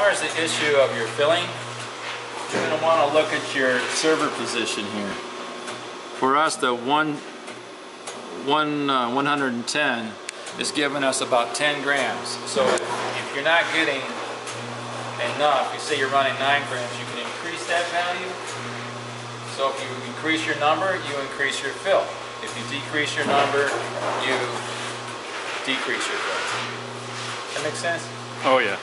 far as the issue of your filling, you're going to want to look at your servo position here. For us, the one, one, uh, 110 is giving us about 10 grams. So if you're not getting enough, you say you're running 9 grams, you can increase that value. So if you increase your number, you increase your fill. If you decrease your number, you decrease your fill. That makes sense? Oh yeah.